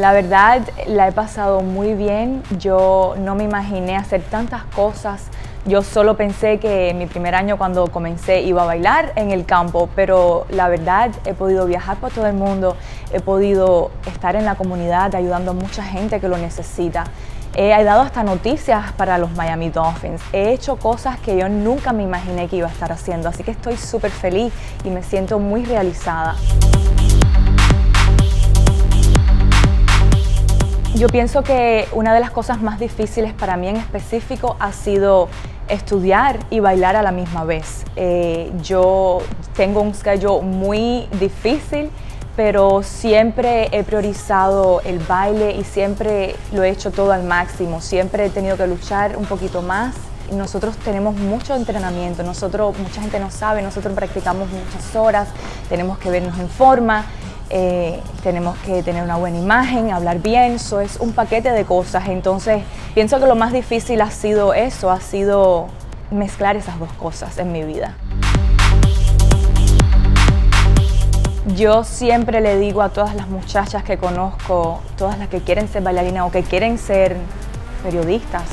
La verdad, la he pasado muy bien. Yo no me imaginé hacer tantas cosas. Yo solo pensé que mi primer año cuando comencé iba a bailar en el campo, pero la verdad he podido viajar por todo el mundo, he podido estar en la comunidad ayudando a mucha gente que lo necesita. He dado hasta noticias para los Miami Dolphins. He hecho cosas que yo nunca me imaginé que iba a estar haciendo, así que estoy súper feliz y me siento muy realizada. Yo pienso que una de las cosas más difíciles para mí en específico ha sido estudiar y bailar a la misma vez. Eh, yo tengo un schedule muy difícil, pero siempre he priorizado el baile y siempre lo he hecho todo al máximo. Siempre he tenido que luchar un poquito más. Nosotros tenemos mucho entrenamiento, nosotros, mucha gente no sabe, nosotros practicamos muchas horas, tenemos que vernos en forma. Eh, tenemos que tener una buena imagen, hablar bien, eso es un paquete de cosas. Entonces, pienso que lo más difícil ha sido eso, ha sido mezclar esas dos cosas en mi vida. Yo siempre le digo a todas las muchachas que conozco, todas las que quieren ser bailarinas o que quieren ser periodistas,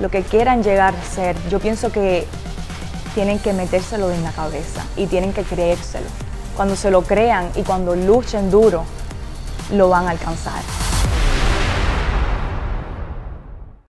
lo que quieran llegar a ser, yo pienso que tienen que metérselo en la cabeza y tienen que creérselo. Cuando se lo crean y cuando luchen duro, lo van a alcanzar.